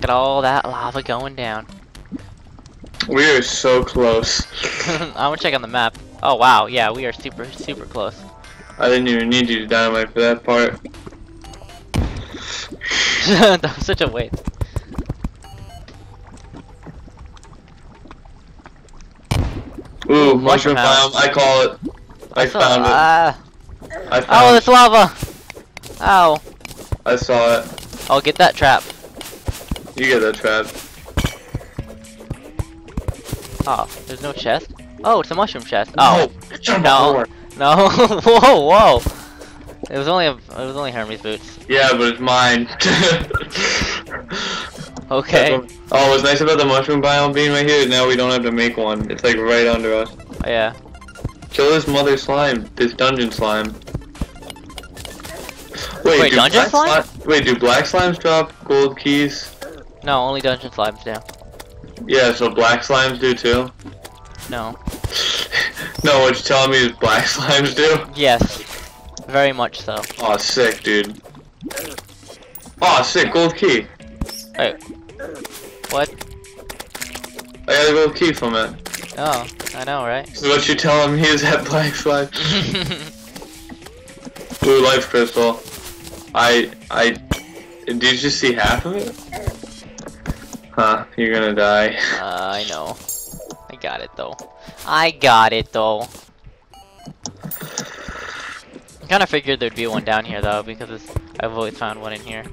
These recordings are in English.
Look at all that lava going down. We are so close. I'm gonna check on the map. Oh wow, yeah, we are super, super close. I didn't even need you to dynamite for that part. that was such a waste. Ooh, mushroom biome. I call it. I saw- found it. ah. I oh, it's lava! Ow. I saw it. I'll get that trap. You get that trap. Oh, there's no chest? Oh, it's a mushroom chest. Oh, No. No. no. whoa, whoa. It was only a, it was only Hermes boots. Yeah, but it's mine. Okay. Oh, what's nice about the mushroom biome being right here is now we don't have to make one. It's like right under us. Yeah. Kill this mother slime. This dungeon slime. Wait, Wait, do dungeon black slime? Wait, do black slimes drop gold keys? No, only dungeon slimes do. Yeah, so black slimes do too. No. no, what you're telling me is black slimes do? Yes. Very much so. Oh, sick, dude. Oh, sick, gold key. Wait. What? I got a gold key from it. Oh, I know, right? So what you're telling me is that black slime. Blue life crystal. I, I, did you just see half of it? You're gonna die. uh, I know. I got it though. I got it though. I kind of figured there'd be one down here though because it's, I've always found one in here.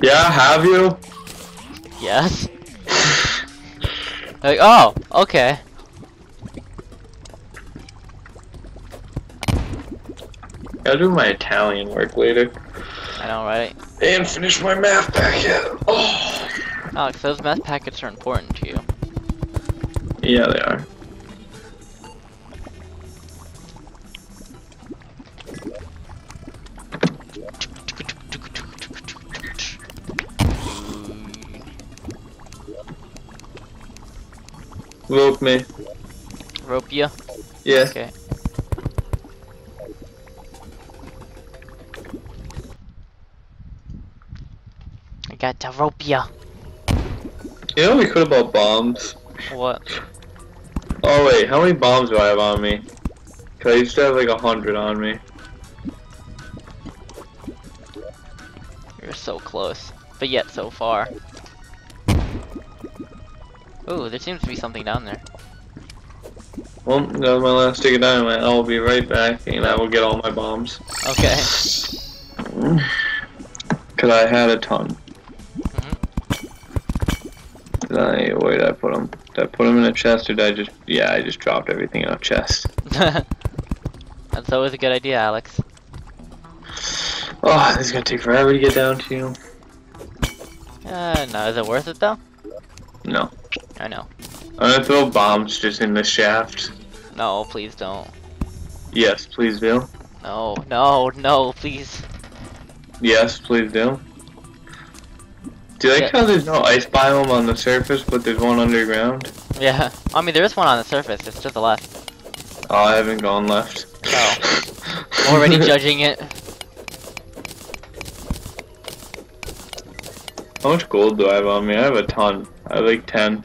Yeah, have you? Yes. Like, oh, okay. I'll do my Italian work later. I know, right? And finish my math back yet. Oh. Alex, those meth packets are important to you. Yeah, they are. Rope me. Rope you? Yeah. Okay. I got to rope ya. You know we could have bought bombs. What? Oh wait, how many bombs do I have on me? Cause I used to have like a hundred on me. You're so close, but yet so far. Ooh, there seems to be something down there. Well, that was my last stick of dynamite. I'll be right back and I will get all my bombs. Okay. Cause I had a ton. Did I, where did I put them? Did I put them in a chest or did I just, yeah, I just dropped everything in a chest. That's always a good idea, Alex. Oh, this is gonna take forever to get down to you. Uh, no, is it worth it though? No. I know. I'm gonna throw bombs just in the shaft. No, please don't. Yes, please do. No, no, no, please. Yes, please do. Do you like Yeah. how there's no ice biome on the surface, but there's one underground? Yeah. I mean, there is one on the surface. It's just a left. Oh, I haven't gone left. Oh. Already judging it. How much gold do I have on me? I have a ton. I have like 10.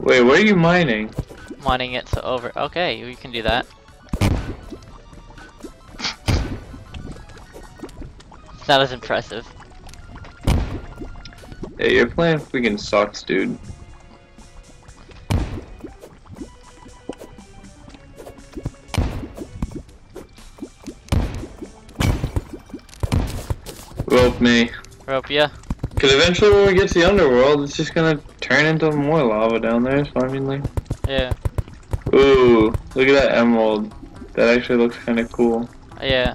Wait, where are you mining? Mining it so over. Okay, you can do that. That was impressive. Hey, your plan freaking sucks, dude. Rope me. Rope ya? Because eventually when we get to the underworld, it's just gonna turn into more lava down there, so I mean like... Yeah. Ooh, look at that emerald. That actually looks kinda cool. Yeah.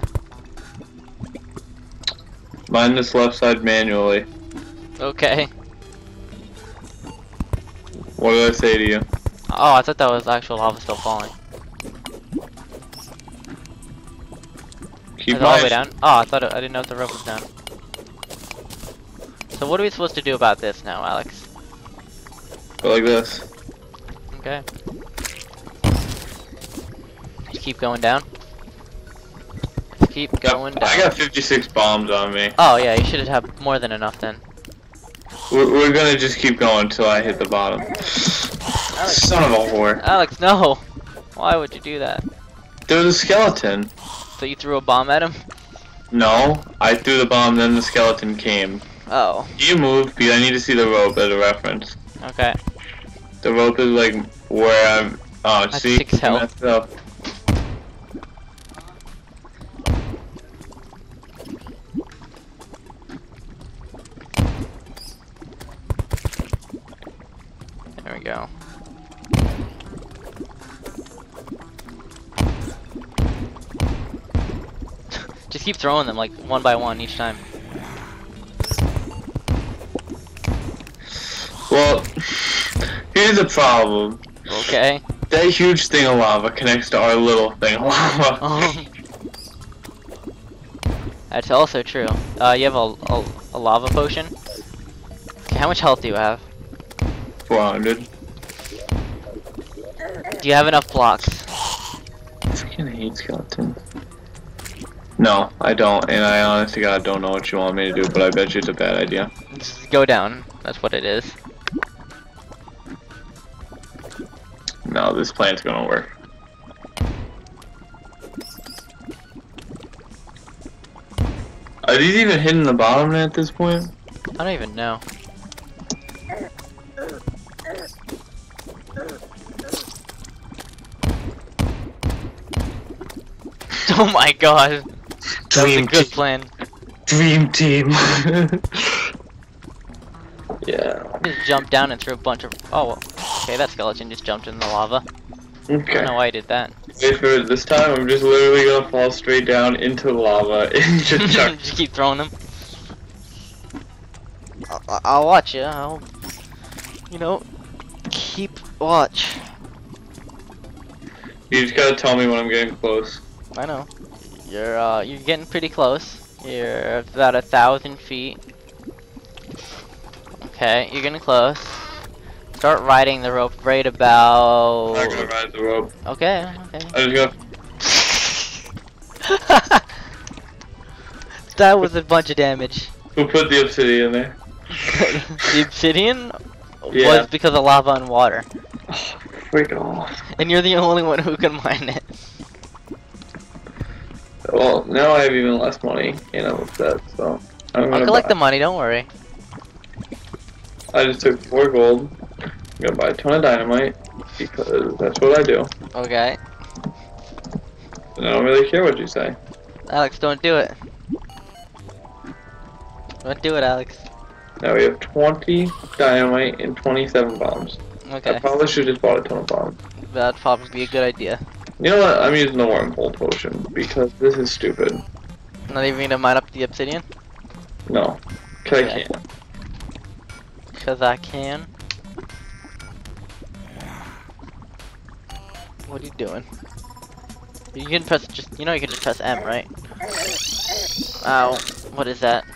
Mine this left side manually. Okay. What did I say to you? Oh, I thought that was actual lava still falling. Keep all the way down? Oh, I thought it, I didn't know if the rope was down. So what are we supposed to do about this now, Alex? Go like this. Okay. Just keep going down. Just keep going down. I got 56 bombs on me. Oh yeah, you should have more than enough then. We're, we're gonna just keep going until I hit the bottom. Son of a whore. Alex, no! Why would you do that? There was a skeleton. So you threw a bomb at him? No, I threw the bomb, then the skeleton came. Oh, You moved because I need to see the rope as a reference. okay. The rope is like where I'm. Oh, That's see, six health. messed up. Just keep throwing them like one by one each time. Well, here's the problem. Okay. That huge thing of lava connects to our little thing of lava. Um, That's also true. Uh, you have a, a, a lava potion. Okay, how much health do you have? 400. Do you have enough blocks? I freaking hate skeletons. I don't, and I honestly God don't know what you want me to do, but I bet you it's a bad idea. Just go down. That's what it is. No, this plan's gonna work. Are these even hitting the bottom at this point? I don't even know. Oh my god. That was a Dream good team. plan. Dream team. yeah. Just jump down and throw a bunch of. Oh, okay. That skeleton just jumped in the lava. I Okay. don't know why I did that. Wait for it. This time, I'm just literally gonna fall straight down into the lava and just chuck. just keep throwing them. I'll, I'll watch you. I'll, you know, keep watch. You just gotta tell me when I'm getting close. I know. You're uh, you're getting pretty close. You're about a thousand feet. Okay, you're getting close. Start riding the rope right I'm about. not gonna ride the rope. Okay, okay. I'm just gonna. that was a bunch of damage. Who put the obsidian there? the obsidian Yeah. was because of lava and water, Oh, freak off. and you're the only one who can mine it. Well, now I have even less money, and I'm upset, so. I'm I'll collect buy. the money. Don't worry. I just took four gold. I'm gonna buy a ton of dynamite, because that's what I do. Okay, And I don't really care what you say. Alex, don't do it. Don't do it, Alex. Now we have 20 dynamite and 27 bombs. Okay. I probably should just bought a ton of bombs. that'd probably be a good idea. You know what? I'm using the wormhole potion because this is stupid. Not even gonna mine up the obsidian, No, 'cause I can't. cause I can. What are you doing? You can press just, you know, you can just press M, right? Ow! What is that?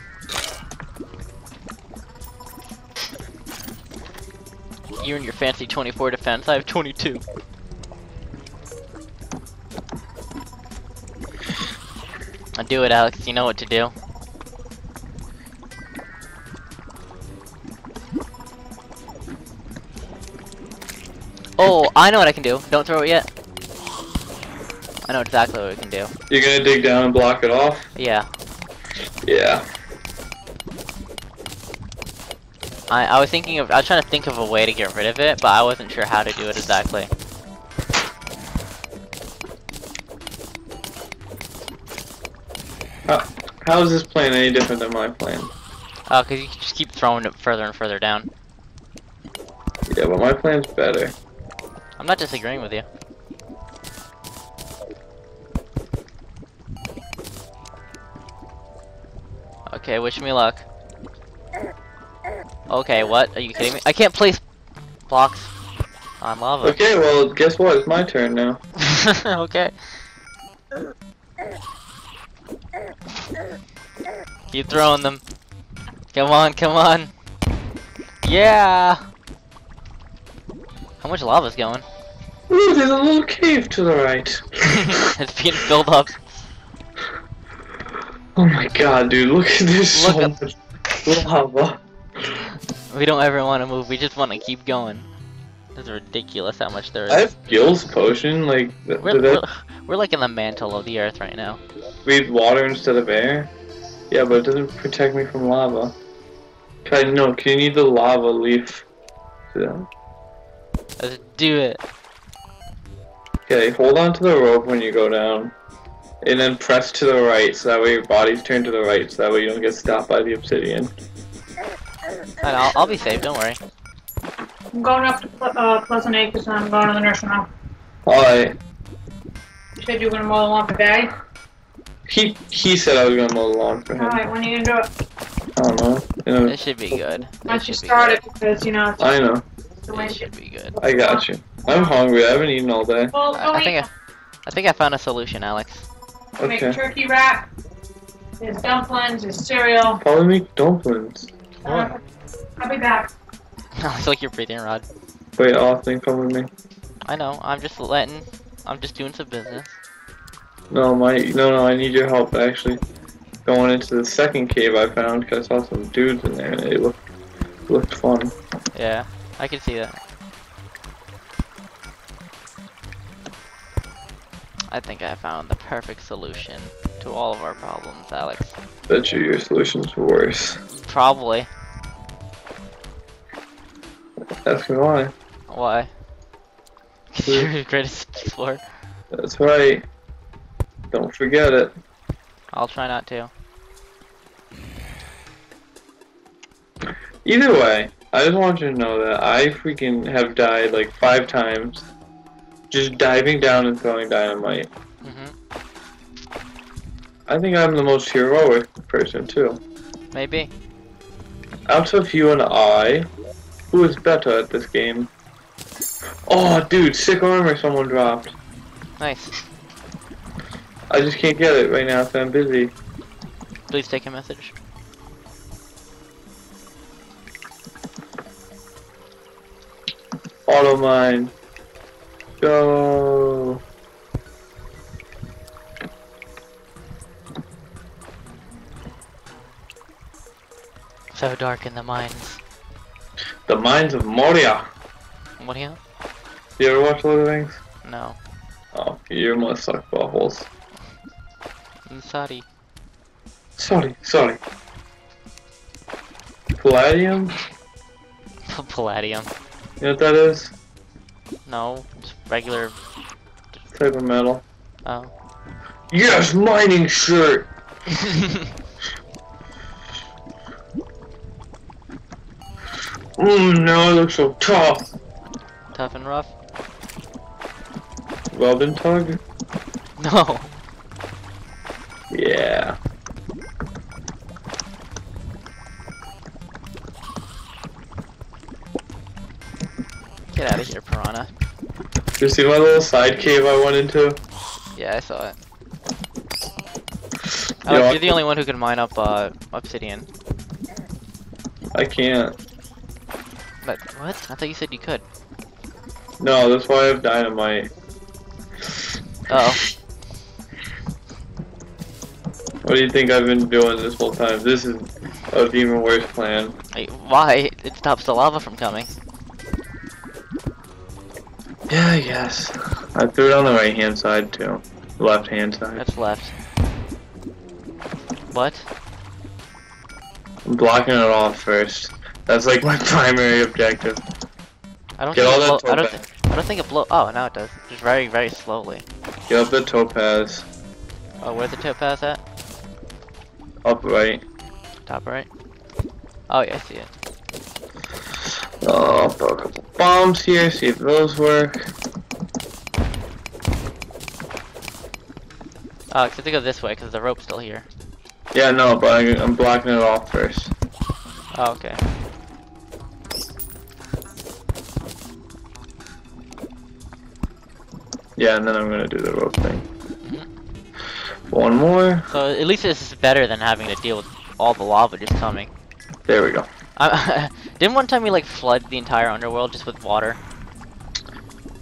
You and your fancy 24 defense. I have 22. I'll do it, Alex. You know what to do. Oh, I know what I can do. Don't throw it yet. I know exactly what we can do. You're gonna dig down and block it off? Yeah. Yeah. I, I was thinking of I was trying to think of a way to get rid of it, but I wasn't sure how to do it exactly. How, is this plan any different than my plan? Oh, cause you can just keep throwing it further and further down. Yeah, but my plan's better. I'm not disagreeing with you. Okay, wish me luck. Okay, what? Are you kidding me? I can't place blocks on lava. Okay, well, guess what? It's my turn now. okay. Keep throwing them. Come on, come on. Yeah. How much lava's going? Ooh, there's a little cave to the right. it's being filled up. Oh my god, dude, look at this Look so lava. We don't ever want to move. We just want to keep going. It's ridiculous how much there is. I have gills potion, like, We're, we're, we're like in the mantle of the earth right now. breathe water instead of air? Yeah, but it doesn't protect me from lava. Can I, no, can you need the lava leaf? Yeah. Let's do it. Okay, hold on to the rope when you go down. And then press to the right, so that way your body's turned to the right, so that way you don't get stopped by the obsidian. And I'll, I'll be safe. Don't worry. I'm going up to uh, Pleasant Acres and I'm going to the nursery now. Alright. You said you were gonna mow the lawn today? He he said I was gonna mow the lawn for him. Alright, when are you gonna do it? I don't know. You know, It should be good. Once you start it, because, you know, I know. the It it should be good. I got you. I'm hungry. I haven't eaten all day. Well, I, go I think I, I think I found a solution, Alex. Okay. Make a Okay. turkey wrap. There's dumplings, there's cereal. Probably make dumplings. Uh, I'll be back. it's like your breathing rod. Wait, Austin, come with me. I know. I'm just letting. I'm just doing some business. No, my no, no. I need your help actually. Going into the second cave I found because I saw some dudes in there and it looked looked fun. Yeah, I can see that. I think I found the perfect solution to all of our problems, Alex. Bet you your solution's worse. Probably. Ask me why. Why? you're the greatest explorer. That's right. Don't forget it. I'll try not to. Either way, I just want you to know that I freaking have died like five times. Just diving down and throwing dynamite. hmm I think I'm the most heroic person too. Maybe. Out of you and I, who is better at this game? Oh, dude, sick armor someone dropped. Nice. I just can't get it right now so I'm busy. Please take a message. Auto mine. Go. So dark in the mines. The Mines of Moria. You? You ever watch Lord of the Rings? No. Oh, you must suck buttholes. I'm sorry. Sorry, sorry. Palladium? Palladium. You know what that is? No. Just regular. Type of metal. Oh. Yes, mining shirt! Mmm, now I look so tough. Tough and rough. Weldon tug? No. Yeah. Get out of here, piranha. You see my little side cave I went into? Yeah, I saw it. Yo, Alex, you're the only one who can mine up uh, obsidian. I can't. But what? I thought you said you could. No, that's why I have dynamite. Uh oh. What do you think I've been doing this whole time? This is a even worse plan. Wait, why? It stops the lava from coming. Yeah, I guess. I threw it on the right hand side too. Left hand side. That's left. What? I'm blocking it off first. That's like my primary objective. I don't Get think all that blow- I don't, topaz. I don't think it blow. Oh, now it does. Just very, very slowly. Get up the topaz. Oh, where's the topaz at? Up right. Top right. Oh yeah, I see it. Oh, throw a couple bombs here, see if those work. Oh, I have to go this way because the rope's still here. Yeah, no, but I, I'm blocking it off first. Oh, okay. Yeah, and then I'm gonna do the rope thing. One more. So at least this is better than having to deal with all the lava just coming. There we go. I, didn't one time we like flood the entire underworld just with water?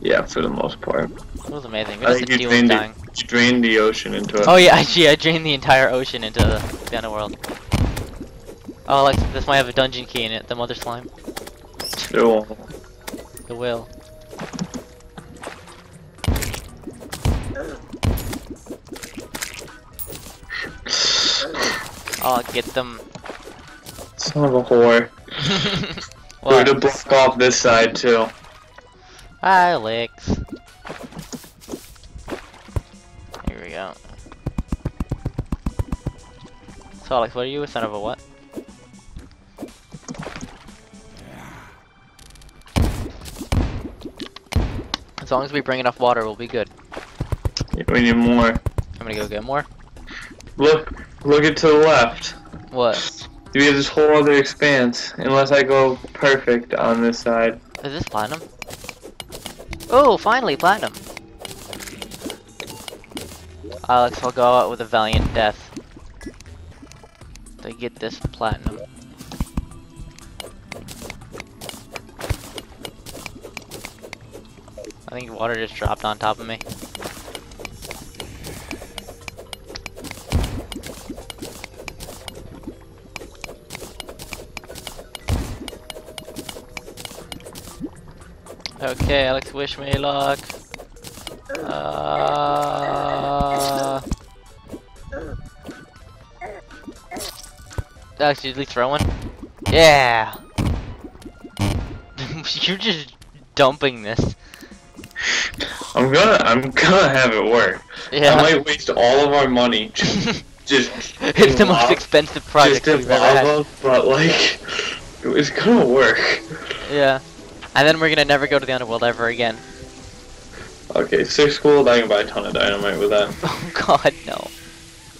Yeah, for the most part. It was amazing. We I just think you drained, it, you drained the ocean into it. Oh yeah, actually, I drained the entire ocean into the, the underworld. Oh, like this might have a dungeon key in it. The mother slime. Ew. The will. I'll get them. Son of a whore. We're to block off this side too. Alex. Here we go. So Alex, what are you, a son of a what? As long as we bring enough water, we'll be good. We need more. I'm gonna go get more. Look, look it to the left. What? We have this whole other expanse. Unless I go perfect on this side. Is this platinum? Oh, finally platinum. Alex, I'll go out with a valiant death to get this platinum. I think water just dropped on top of me. Okay, Alex, wish me luck. Uh... Alex, did you at throw one? Yeah! You're just dumping this. I'm gonna, I'm gonna have it work. Yeah. I might waste all of our money just, just it's the most expensive just project in we've ever had. but like, it's gonna work. Yeah. And then we're gonna never go to the underworld ever again. Okay, six gold. I can buy a ton of dynamite with that. Oh god, no.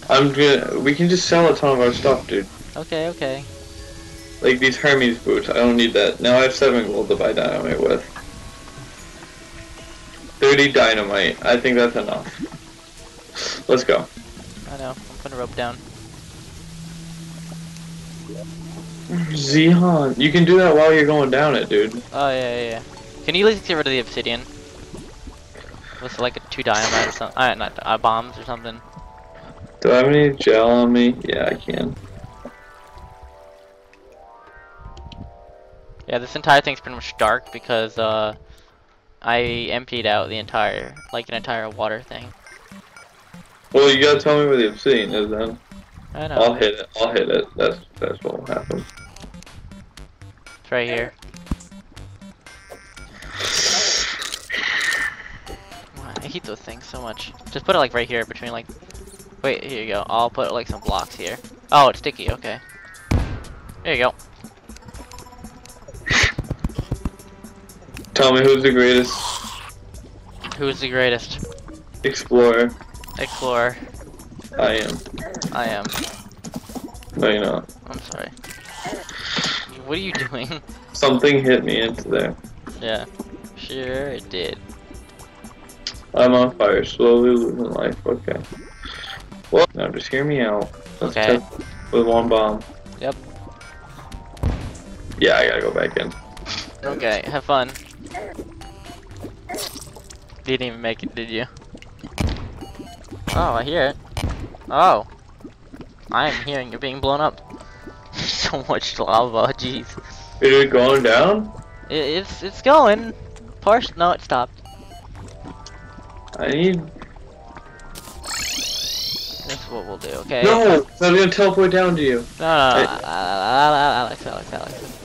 I'm gonna. We can just sell a ton of our stuff, dude. Okay, okay. Like these Hermes boots. I don't need that. Now I have seven gold to buy dynamite with. Thirty dynamite. I think that's enough. Let's go. I know. I'm putting a rope down. Zihan, you can do that while you're going down it, dude. Oh, yeah, yeah, yeah. Can you at least get rid of the obsidian? With like a two dynamite or something. Uh, not uh, bombs or something. Do I have any gel on me? Yeah, I can. Yeah, this entire thing's pretty much dark because uh, I emptied out the entire, like an entire water thing. Well, you gotta tell me where the obsidian is then. I know. I'll hit it. I'll hit it. That's that's what will happen. It's right here. I hate those things so much. Just put it like right here between like. Wait, here you go. I'll put like some blocks here. Oh, it's sticky. Okay. There you go. Tell me who's the greatest Who's the greatest explorer. explorer? I am. I am. No, you're not. I'm sorry. What are you doing? Something hit me into there. yeah. Sure it did. I'm on fire, slowly losing life. Okay. Well, now just hear me out. Let's Okay. with one bomb. Yep. Yeah, I gotta go back in. Okay, have fun. Didn't even make it, did you? Oh, I hear it. Oh. I am hearing it being blown up. so much lava, jeez. Is it going down? It, it's it's going. Partial. No, it stopped. I need. That's what we'll do. Okay. No! I'm gonna teleport down to you. No, no, no, I- Alex, Alex, Alex.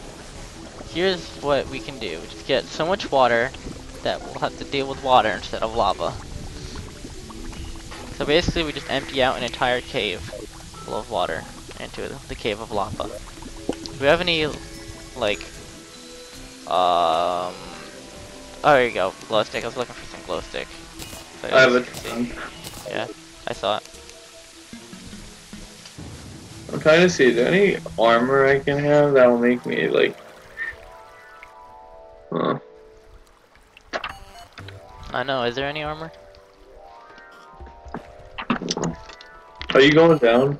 Here's what we can do. Just get so much water that we'll have to deal with water instead of lava. So basically we just empty out an entire cave full of water into the cave of lava. Do we have any, like, um... Oh, there you go. Glow stick. I was looking for some glow stick. So I have can Yeah, I saw it. I'm trying to see, is there any armor I can have that will make me, like... Huh. I know. Is there any armor? Are you going down?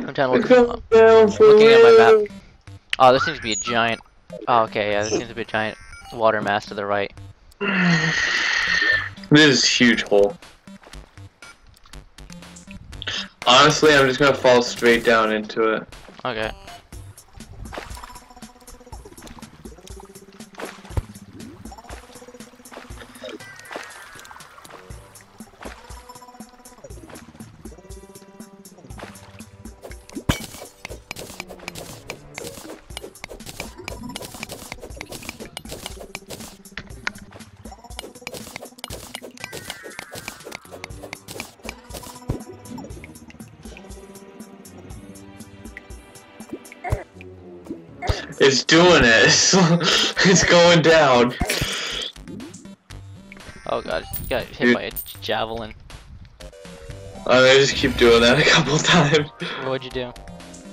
I'm trying to I'm look. going down for looking at my map. Oh, there seems to be a giant. Oh, okay, yeah, there seems to be a giant water mass to the right. This is a huge hole. Honestly, I'm just gonna fall straight down into it. Okay. It's doing it. It's, going down. Oh god, you got hit Dude. by a javelin. Uh, I just keep doing that a couple times. What'd you do?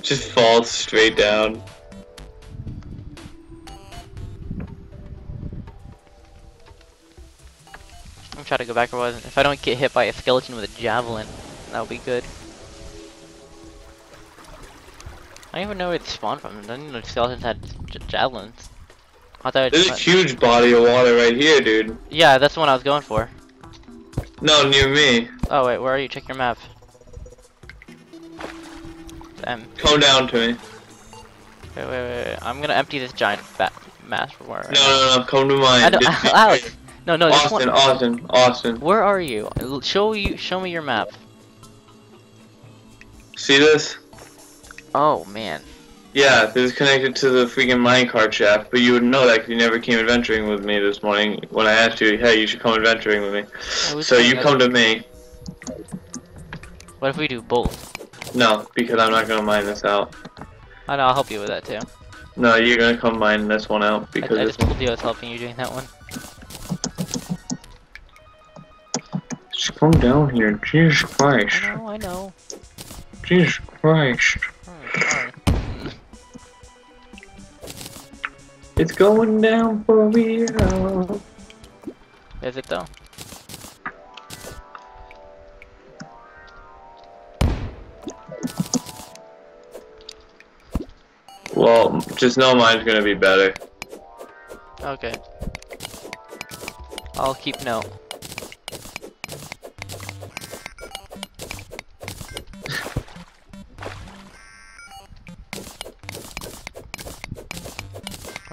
Just falls straight down. I'm trying to go back I. If I don't get hit by a skeleton with a javelin, that would be good. Don't even know where it spawned from. I didn't even know skeletons had j javelins. I thought There's a huge body of water right here, dude. Yeah, that's the one I was going for. No, near me. Oh wait, where are you? Check your map. M. Come down to me. Wait, wait, wait, wait. I'm gonna empty this giant bat mass from where. No, no, no. Come to mine. I don't, This- Alex. No, no. Austin. Austin, Austin. Where are you? Show you. Show me your map. See this? Oh man. Yeah, this is connected to the freaking minecart shaft, but you would know that 'cause you never came adventuring with me this morning when I asked you, hey, you should come adventuring with me. So you come to me. What if we do both? No, because I'm not gonna mine this out. I know. I'll help you with that too. No, you're gonna come mine this one out because I this just told you I was helping you doing that one. Just come down here, Jesus Christ, I know. I know. Jesus Christ. It's going down for real. Is it though? Well, just know mine's gonna be better. Okay. I'll keep note.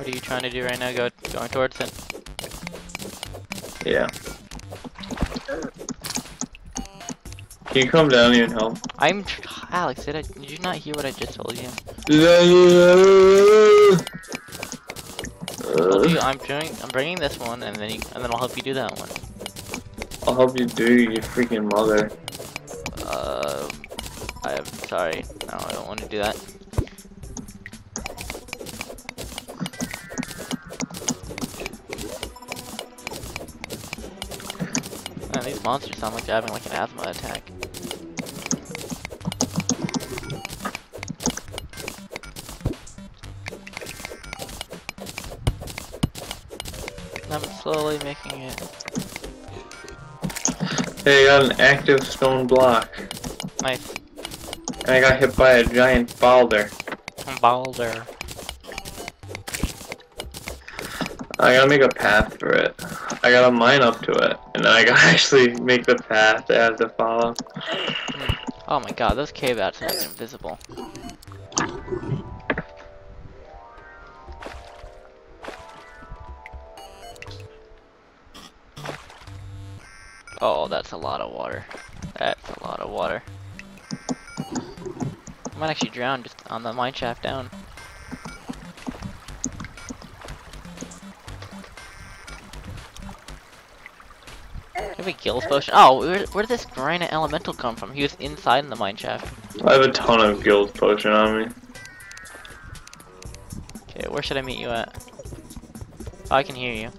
What are you trying to do right now? Go going towards it. Yeah. Can you come down here and help? I'm Alex. Did I? Did you not hear what I just told you? I told you I'm doing. I'm bringing this one, and then you, and then I'll help you do that one. I'll help you do your freaking mother. Uh, I'm sorry. No, I don't want to do that. Monsters sound like they're having like an asthma attack. I'm slowly making it. Hey, I got an active stone block. Nice. And I got hit by a giant boulder. Boulder. I gotta make a path for it. I gotta mine up to it. And then I gotta actually make the path I have to follow. Oh my god, those cave bats are invisible. Oh, that's a lot of water. That's a lot of water. I might actually drown just on the mine shaft down. Maybe Gills potion. Oh, where, where did this granite elemental come from? He was inside in the mine shaft. I have a ton of gills potion on me. Okay, where should I meet you at? Oh, I can hear you.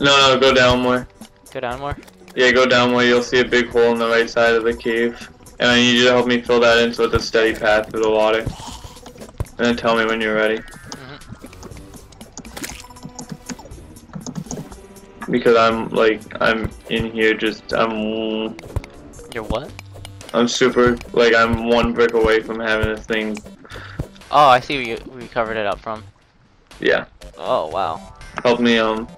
No, no, go down more. Go down more. Yeah, go down more. You'll see a big hole in the right side of the cave. And I need you to help me fill that in so it's a steady path through the water. And then tell me when you're ready. Mm-hmm. Because I'm like I'm in here just I'm You're what? I'm super like I'm one brick away from having this thing. Oh, I see where you where covered it up from. Yeah, Oh wow. help me um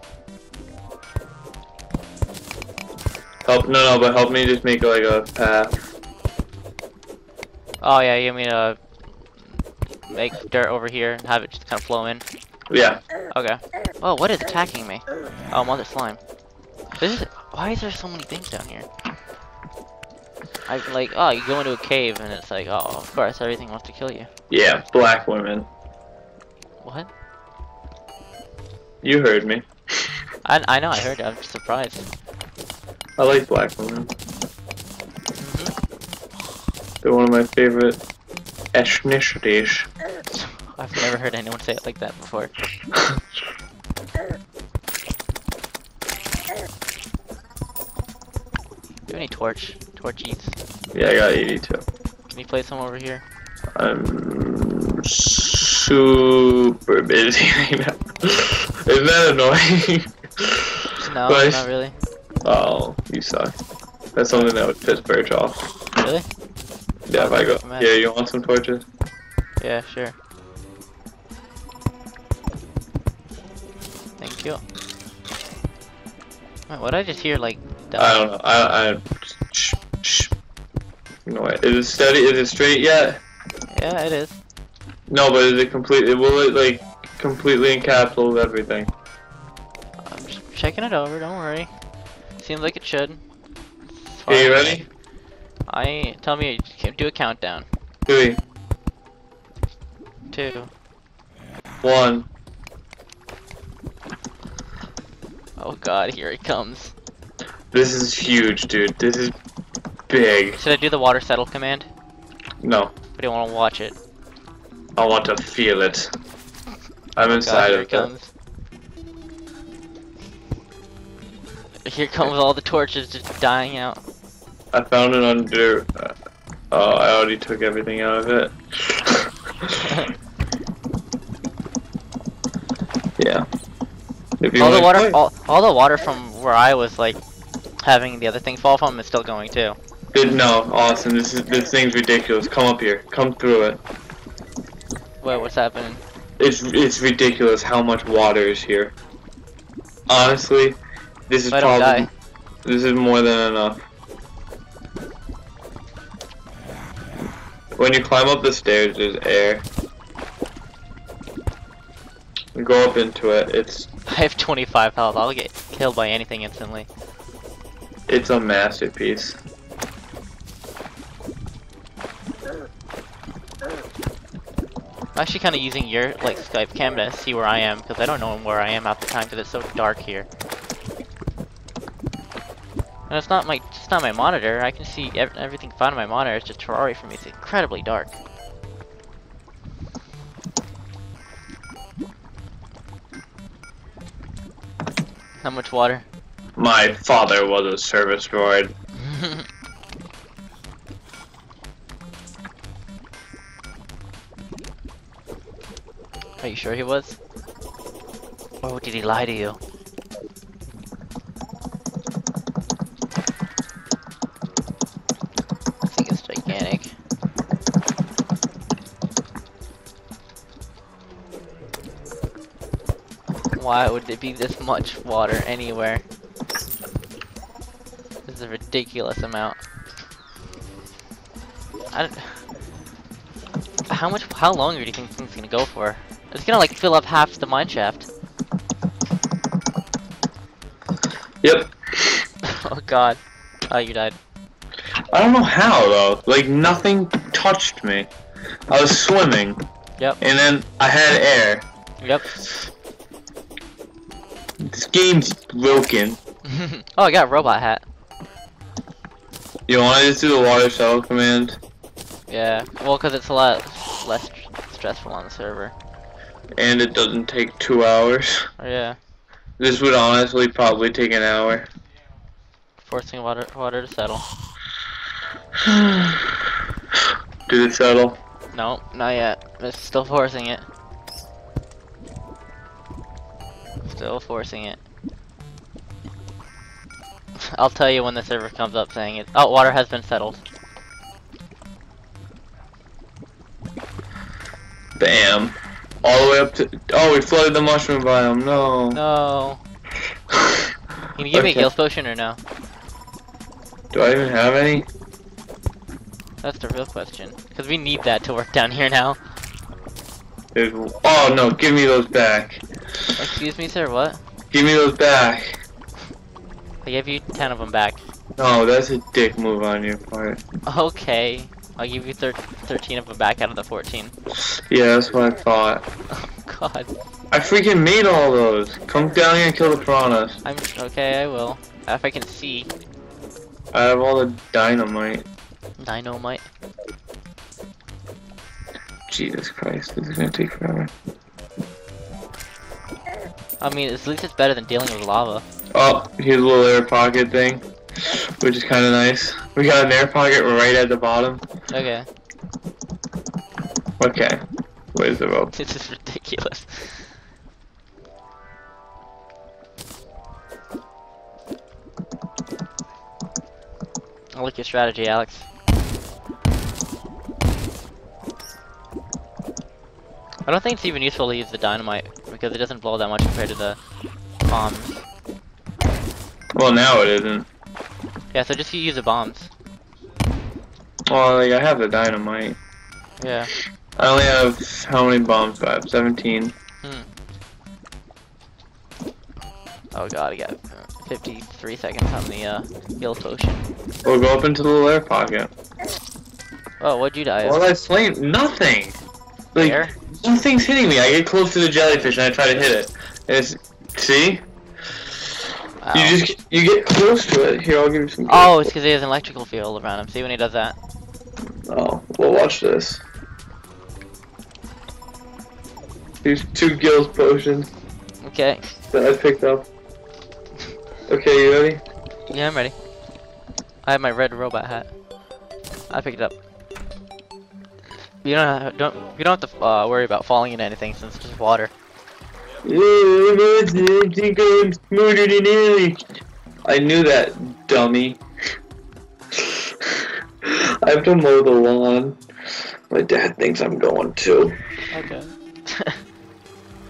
Help, no, no, but help me just make like a path. Oh yeah, you mean to make dirt over here and have it just kind of flow in? Yeah. Okay. Oh, what is attacking me? Oh, mother slime. This is. Why is there so many things down here? I like. Oh, you go into a cave and it's like, oh, of course, everything wants to kill you. Yeah, black women. What? You heard me. I I know. I heard. I'm surprised. I like black women. Mhm. They're one of my favorite ethnicities. I've never heard anyone say it like that before. have any torch? Torchies? Yeah, I got 82. Can you play some over here? I'm super busy right now. Isn't that annoying? No, not really. oh, you suck. That's something that would piss Birch off. Really? Yeah, if I go. Yeah, you want some torches? Yeah, sure. Thank you. Wait, what did I just hear? Like, I don't know. I. I shh, shh. No. Is it steady? Is it straight yet? yeah, it is. No, but is it completely? Will it like completely encapsulate everything? I'm just checking it over. Don't worry. Seems like it should. Are you ready? I tell me. Do a countdown. Three, Two. one. Oh God, here it comes. This is huge, dude. This is big. Should I do the water settle command? No, Or do you want to watch it? I want to feel it. I'm God, inside here of it comes. Here comes all the torches just dying out. I found it under. Uh, oh, I already took everything out of it. yeah. All the water, all, all the water from where I was like having the other thing fall from is still going too. Good- No, Austin, this is this thing's ridiculous. Come up here. Come through it. Wait, what's happening? It's it's ridiculous how much water is here. Honestly, this is If I don't probably this is more than enough. When you climb up the stairs, there's air. You go up into it. It's I have 25 health. I'll get killed by anything instantly. It's a masterpiece. I'm actually kind of using your like Skype cam to see where I am because I don't know where I am at the time because it's so dark here. And it's not my it's not my monitor. I can see ev everything fine on my monitor. It's just Terraria for me. It's incredibly dark. How much water? My father was a service droid. Are you sure he was? Or did he lie to you? I think it's gigantic. Why would there be this much water anywhere? This is a ridiculous amount. How much? How long do you think this thing's gonna go for? It's gonna like fill up half the mine shaft. Yep. oh god. Oh, you died. I don't know how though. Like nothing touched me. I was swimming. Yep. And then I had air. Yep. This game's broken. oh, I got a robot hat. You want to just do the water settle command? Yeah. Well, because it's a lot less stressful on the server. And it doesn't take two hours. Oh, yeah. This would honestly probably take an hour. Forcing water water to settle. Did it settle? No, not yet. It's still forcing it. Still forcing it. I'll tell you when the server comes up saying it. Oh, water has been settled. Bam. All the way up to. Oh, we flooded the mushroom biome. No. No. Can you give me a Okay. potion or no? Do I even have any? That's the real question. Because we need that to work down here now. Oh no, give me those back. Excuse me, sir, what? Give me those back. I gave you 10 of them back. No, that's a dick move on your part. Okay. I'll give you thir 13 of them back out of the 14. Yeah, that's what I thought. Oh, God. I freaking made all those. Come down here and kill the piranhas. I'm okay, I will. If I can see. I have all the dynamite. Dynamite. Jesus Christ, this is gonna take forever. I mean, at least it's better than dealing with lava. Oh, here's a little air pocket thing, which is kind of nice. We got an air pocket right at the bottom. Okay. Okay, where's the rope? This is ridiculous. I like your strategy, Alex. I don't think it's even useful to use the dynamite because it doesn't blow that much compared to the bombs. Well, now it isn't. Yeah, so just use the bombs. Well, like, I have the dynamite. Yeah. I only have, how many bombs I have? 17. Oh god, I got uh, 53 seconds on the uh, heal potion. We'll go up into the little air pocket. Oh, what'd you die of? Well, I slain nothing. Like, Where? nothing's hitting me. I get close to the jellyfish and I try to hit it. It's, see? Wow. You just, you get close to it. Here, I'll give you some. Oh, it's because he has an electrical field around him. See when he does that? Oh, well, watch this. Here's two gills potions Okay. that I picked up. Okay, you ready? Yeah, I'm ready. I have my red robot hat. I picked it up. You don't have, don't you don't have to uh, worry about falling into anything since it's just water. I think I'm smarter than Ellie. I knew that, dummy. I have to mow the lawn. My dad thinks I'm going to. Okay.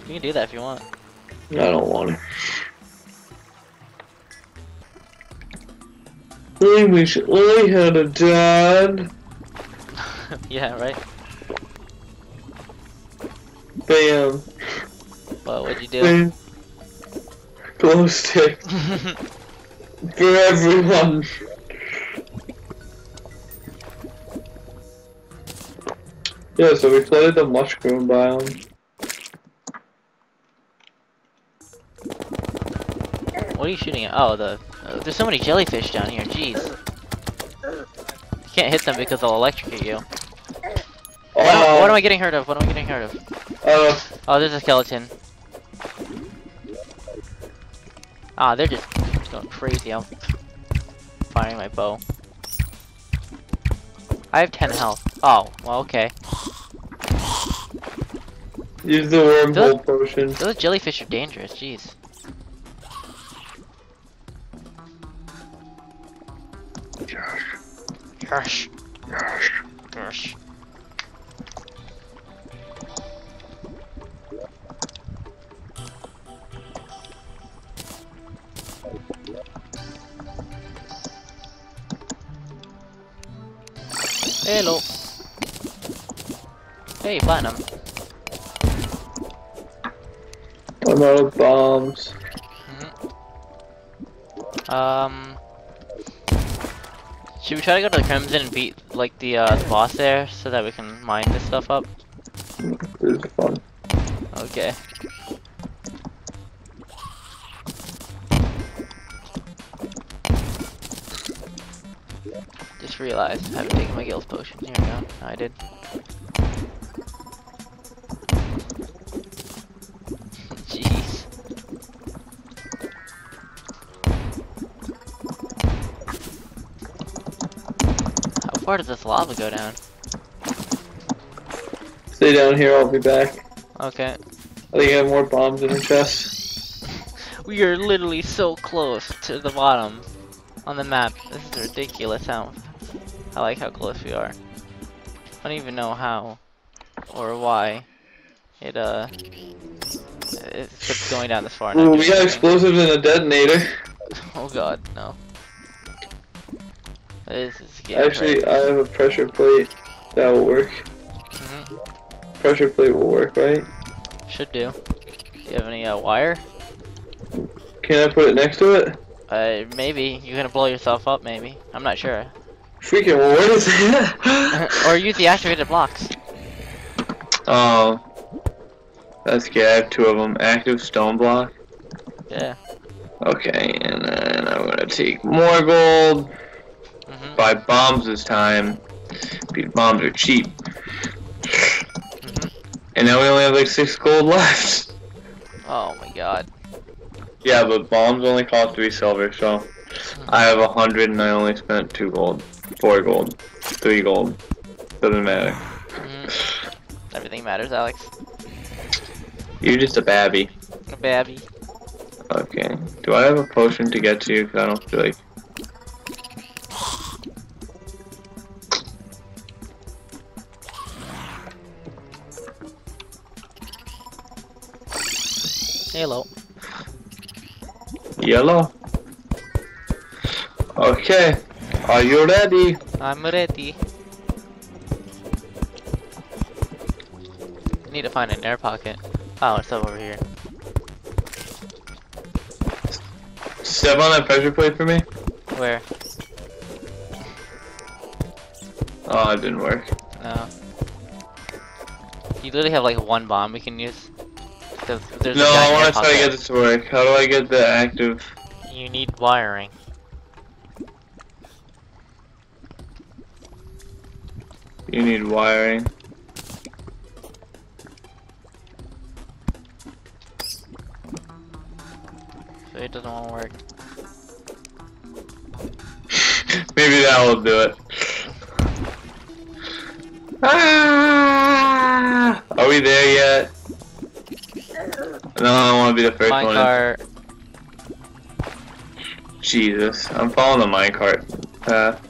you can do that if you want. I don't want to. I wish I had a dad. yeah, right. Bam. Well, what'd you do? Bam. Glow stick for everyone. Yeah, so we flooded the mushroom biome. what are you shooting at? Oh, the uh, there's so many jellyfish down here. Jeez. You can't hit them because they'll electrocute you. What, am, what am I getting hurt of? What am I getting hurt of? Uh, Oh, there's a skeleton. Ah, they're just going crazy. I'm firing my bow. I have 10 health. Oh, well, okay. use the wormhole potion. Those jellyfish are dangerous, jeez. Gosh. Gosh. Hello. Hey, platinum. I'm out of bombs. Um, should we try to go to the Crimson and beat like the uh, the boss there so that we can mine this stuff up? This is fun. Okay. Just realized I haven't taken my gills potion. Here we go. No, I did. Jeez. How far does this lava go down? Stay down here, I'll be back. Okay. I think I have more bombs in the chest. We are literally so close to the bottom on the map. This is ridiculous how I like how close we are. I don't even know how or why it uh it keeps going down this far. Ooh, we got explosives and a detonator. Oh god, no. This is Actually. I have a pressure plate that will work. Mhm. Pressure plate will work, right? Should do. Do you have any uh, wire? Can I put it next to it? Uh, maybe. You're gonna blow yourself up, maybe. I'm not sure. Freaking, what is that? or use the activated blocks. Oh. That's good. I have two of them. Active stone block. Yeah. Okay, and then I'm gonna take more gold. hmm Buy bombs this time. These bombs are cheap. Mhm. And now we only have like six gold left. Oh my god. Yeah, but bombs only cost three silver, so I have a hundred and I only spent two gold, four gold, three gold. Doesn't matter. Mhm. Everything matters, Alex. You're just a babby. A babby. Okay. Do I have a potion to get to you? Cause I don't feel like. Hello. Yellow. Okay. Are you ready? I'm ready. Need to find an air pocket. Oh, it's over here. Step on that pressure plate for me. Where? Oh, it didn't work. No. You literally have like one bomb we can use. No, I want to try to get this to work. How do I get the active? You need wiring. You need wiring. So it doesn't want to work. Maybe that will do it. Ah! Are we there yet? No, I don't want to be the first one. in. Minecart. Jesus, I'm following the minecart path.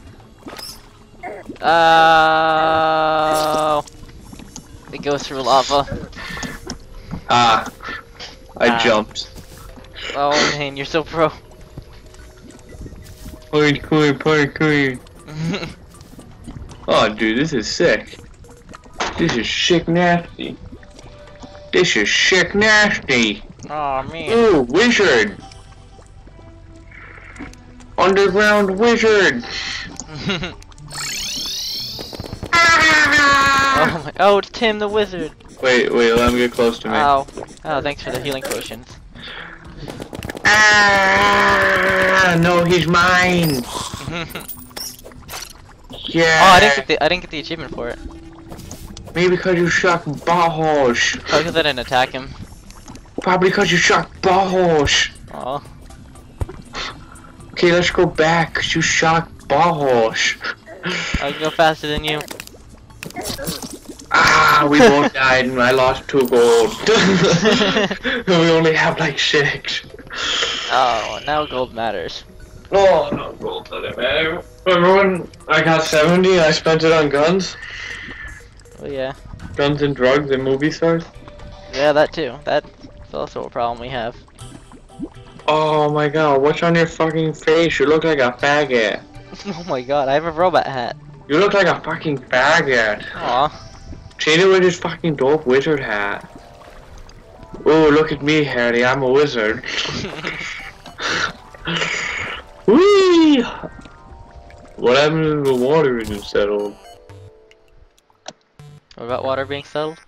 Oh. It go through lava. Ah, I Ah. jumped. Oh man, you're so pro. Hardcore parkour. Oh, dude, this is sick. This is sick nasty. This is sick nasty. oh man. Ooh, wizard. Underground wizard. oh my. Oh, it's Tim the wizard. Wait, wait, let him get close to me. Oh. Oh, thanks for the healing potions. Ah, no, he's mine. yeah. oh, I didn't get the I didn't get the achievement for it. Maybe because you shot balls. Probably because I didn't attack him. Probably because you shot balls. Oh. Okay, let's go back. 'cause you shot balls. I can go faster than you. Ah, we both died and I lost two gold. we only have like six. Oh, now gold matters. Oh, no gold doesn't matter. Remember when I got 70 and I spent it on guns? Oh yeah. Guns and drugs and movie stars? Yeah, that too. That's also a problem we have. Oh my god, what's on your fucking face? You look like a faggot. oh my god, I have a robot hat. You look like a fucking faggot. Aw. Change it with his fucking dope wizard hat. Oh, look at me, Harry. I'm a wizard. Whee! What happened to the water isn't settled? what about water being settled?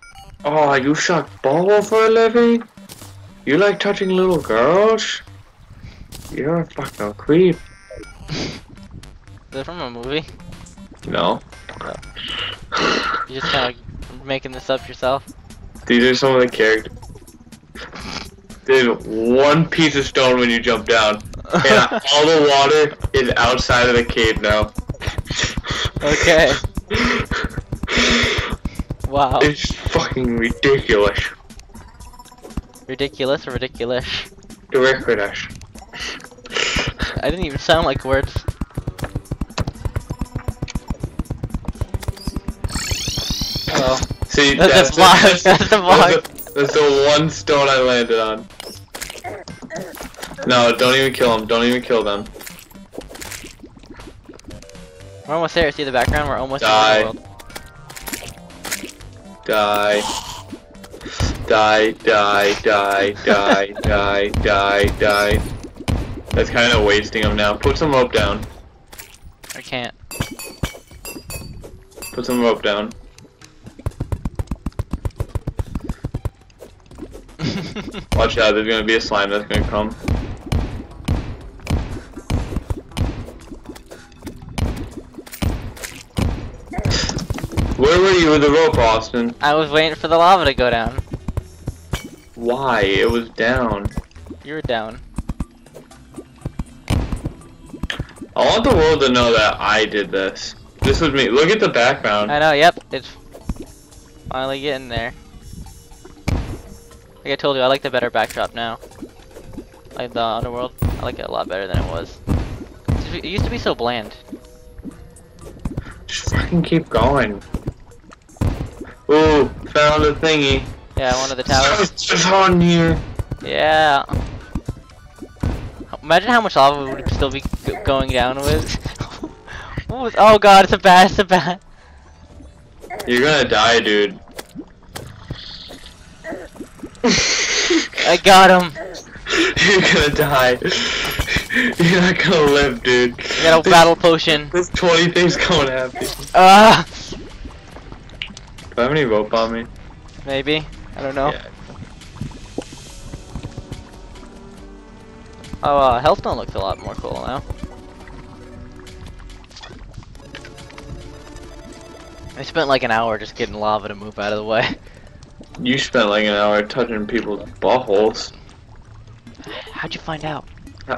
Oh, you shot ball for a living? You like touching little girls? You're a fucking creep. Is it from a movie? No. You're just kind of making this up yourself? These are some of the characters. There's one piece of stone when you jump down. And all the water is outside of the cave now. Okay. Wow. It's fucking ridiculous. Ridiculous or ridiculous? Ridiculous. I didn't even sound like words. See, That's that's, block. that's, a block. that's the, that's the one stone I landed on. No, don't even kill them. Don't even kill them. We're almost there. See the background? We're almost Die. in the world. Die. Die, die, die, die, die, die, die. That's kind of wasting them now. Put some rope down. I can't. Put some rope down. Watch out, there's gonna be a slime that's gonna come. Where were you with the rope, Austin? I was waiting for the lava to go down. Why? It was down. You were down. I want the world to know that I did this. This was me. Look at the background. I know. Yep. It's finally getting there. Like I told you, I like the better backdrop now. Like the underworld, I like it a lot better than it was. It used to be so bland. Just fucking keep going. Ooh, found a thingy. Yeah, one of the towers. It's on here. Yeah. Imagine how much lava we would still be going down with. was? Oh god, it's a bat! It's a bat! You're gonna die, dude. I got him. You're gonna die. You're not gonna live, dude. I got a battle potion. There's 20 things going after you. Ah, Do I have any rope on me? maybe. I don't know. Yeah. Oh, uh, Hellstone looks a lot more cool now. I spent like an hour just getting lava to move out of the way. You spent like an hour touching people's buttholes. How'd you find out?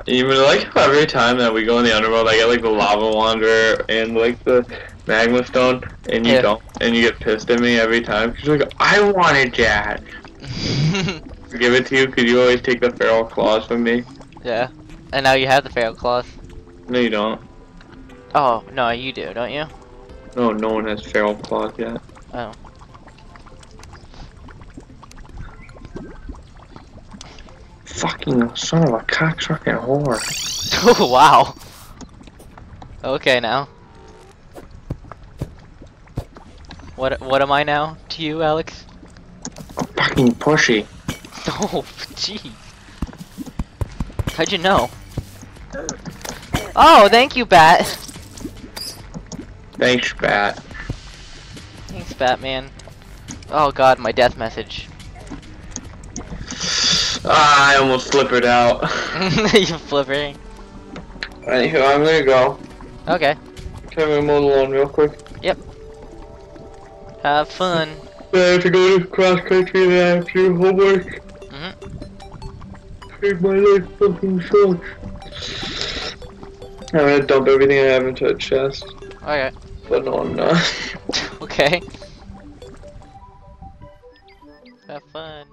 You would like every time that we go in the underworld, I get like the lava wanderer and like the magma stone, and you Yeah. don't, and you get pissed at me every time because you're like, I wanted that. Give it to you because you always take the feral claws from me. yeah. And now you have the feral claws. No, you don't. Oh, no, you do, don't you? No, no one has feral claws yet. Oh. Fucking son of a cocksucking whore. Oh, wow. Okay, now. What what am I now to you, Alex? Fucking pushy. Oh, jeez. How'd you know? Oh, thank you, Bat. Thanks, Bat. Thanks, Batman. Oh god, my death message. Ah, I almost slippered out. you flippering. Anywho, I'm gonna go. Okay. Can we mow the lawn real quick? Yep. Have fun. I have to go to cross country and I have to do homework. Mhm. Make my life fucking sucks. I'm gonna dump everything I have into a chest, Okay. but no, I'm not. okay. Have fun.